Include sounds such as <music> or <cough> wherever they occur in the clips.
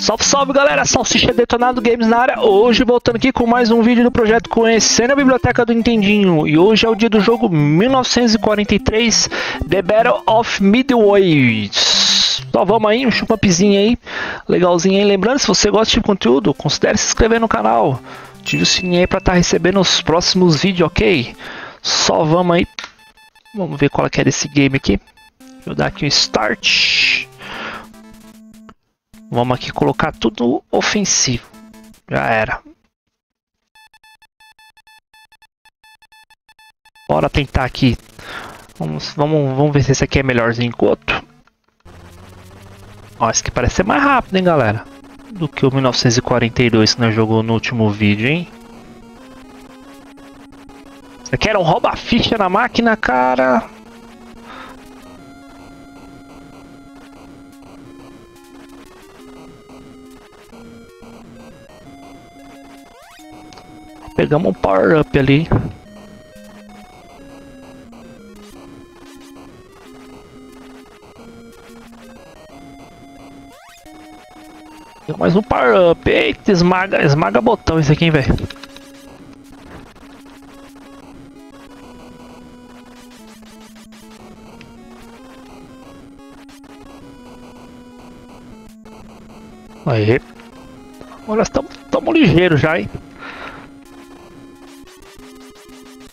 Salve, salve galera, Salsicha Detonado Games na área. Hoje voltando aqui com mais um vídeo do projeto Conhecendo a Biblioteca do Nintendinho. E hoje é o dia do jogo 1943 The Battle of Midway. Só vamos aí, um chupampizinho aí, legalzinho aí. Lembrando, se você gosta de conteúdo, considere se inscrever no canal. Ative o sininho aí pra estar tá recebendo os próximos vídeos, ok? Só vamos aí. Vamos ver qual é que é desse game aqui. Eu dar aqui um start. Vamos aqui colocar tudo ofensivo. Já era. Bora tentar aqui. Vamos, vamos, vamos ver se esse aqui é melhorzinho que o outro. Ó, esse aqui parece ser mais rápido, hein, galera? Do que o 1942 que nós jogou no último vídeo, hein? Isso aqui era um rouba-ficha na máquina, cara. Pegamos um power up ali. Mais um power up. Eita, esmaga, esmaga botão isso aqui, velho. Aí. Agora estamos ligeiros já, hein.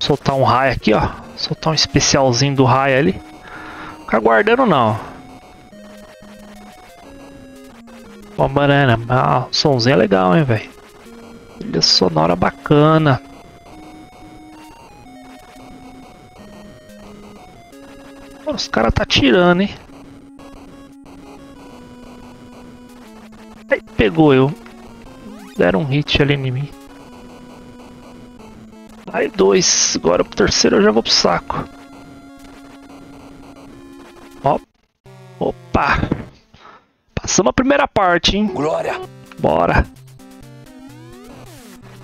Soltar um raio aqui, ó. Soltar um especialzinho do raio ali. Ficar guardando não. Ó, banana. Ah, o somzinho é legal, hein, velho. Trilha sonora bacana. Os caras tá tirando, hein. Aí, pegou eu. Deram um hit ali em mim. Aí dois, agora pro terceiro eu já vou pro saco. Ó. Opa! Passamos a primeira parte, hein? Glória! Bora!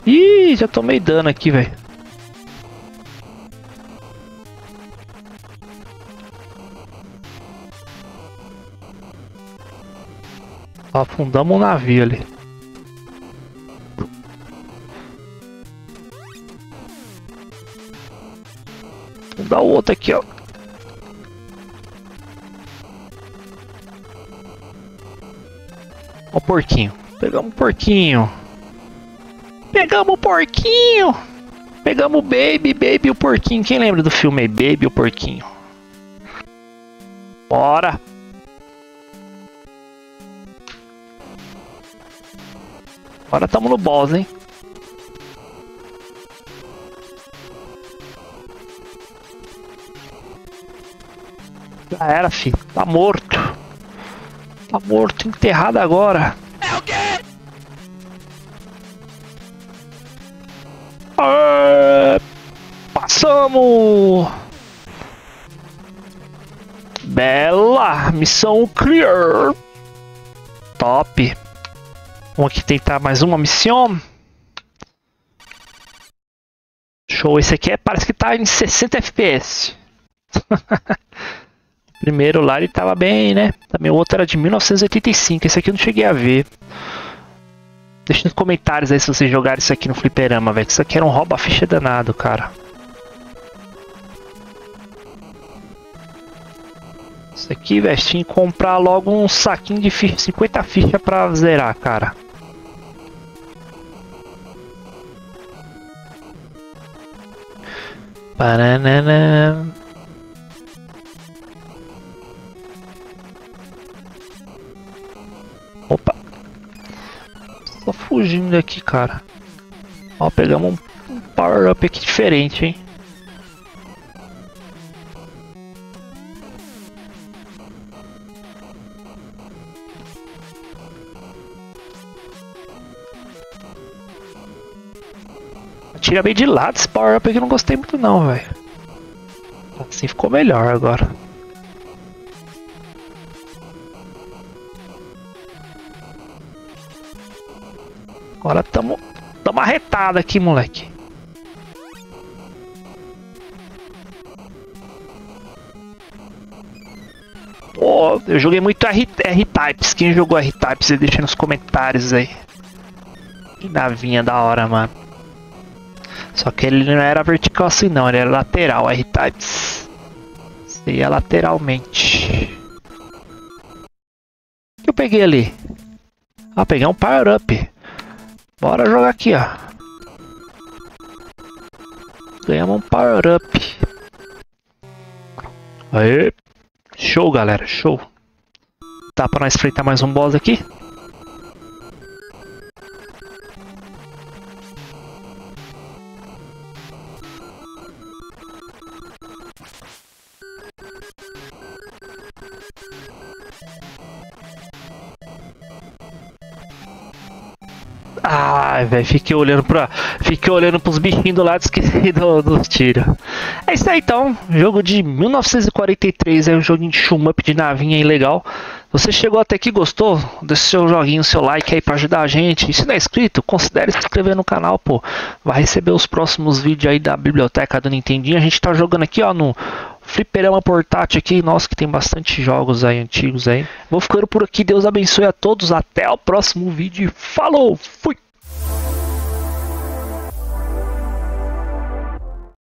Ih, já tomei dano aqui, velho. Afundamos um navio ali. Vamos dar o outro aqui, ó. Ó o porquinho. Pegamos o porquinho. Pegamos o porquinho. Pegamos o Baby, Baby o porquinho. Quem lembra do filme aí? Baby o porquinho. Bora. Agora estamos no boss, hein? Já era, filho. Tá morto. Tá morto, enterrado agora. É o quê? Passamos! Bela! Missão clear! Top! Vamos aqui tentar mais uma missão. Show, esse aqui é, parece que tá em 60 FPS. <laughs> Primeiro lá ele tava bem, né? Também o outro era de 1985. Esse aqui eu não cheguei a ver. Deixa nos comentários aí se vocês jogaram isso aqui no fliperama, velho. Isso aqui era um rouba-ficha danado, cara. Isso aqui, velho, tinha que comprar logo um saquinho de ficha, 50 fichas pra zerar, cara. Paranana. Fugindo daqui, cara. Ó, pegamos um, power-up aqui diferente, hein? Atira bem de lado esse power-up aqui, não gostei muito não, velho. Assim ficou melhor agora. Agora tamo, tamo arretado aqui, moleque. Pô, eu joguei muito R-Types. Quem jogou R-Types, deixa nos comentários aí. Que navinha da hora, mano. Só que ele não era vertical assim não, ele era lateral, R-Types. Seria lateralmente. O que eu peguei ali? Ah, peguei um Power Up. Bora jogar aqui, ó. Ganhamos um Power Up. Aê! Show, galera, show. Tá pra nós enfrentar mais um boss aqui? Ai, velho, fiquei olhando pra. Fiquei olhando pros bichinhos do lado esqueci do, dos tiros. É isso aí então. Jogo de 1943, é um joguinho de shoot up de navinha legal. Você chegou até aqui gostou? Deixe seu joguinho, seu like aí pra ajudar a gente. E se não é inscrito, considere se inscrever no canal, pô. Vai receber os próximos vídeos aí da biblioteca do Nintendinho. A gente tá jogando aqui, ó, no fliperama portátil aqui, nossa, que tem bastante jogos aí antigos aí. Vou ficando por aqui, Deus abençoe a todos, até o próximo vídeo, falou, fui!